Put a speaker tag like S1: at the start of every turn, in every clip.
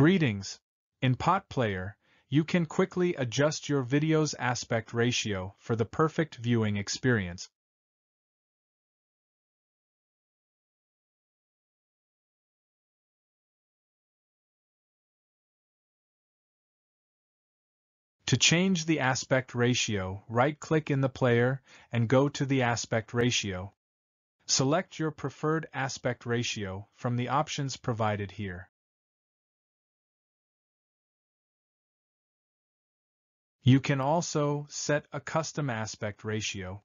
S1: Greetings! In PotPlayer, you can quickly adjust your video's aspect ratio for the perfect viewing experience. To change the aspect ratio, right-click in the player and go to the aspect ratio. Select your preferred aspect ratio from the options provided here. You can also set a custom aspect ratio.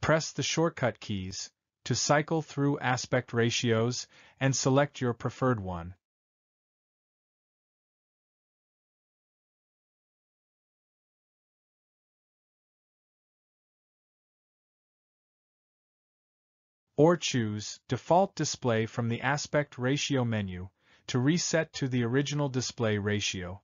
S1: Press the shortcut keys to cycle through aspect ratios and select your preferred one. Or choose Default Display from the Aspect Ratio menu to reset to the original display ratio.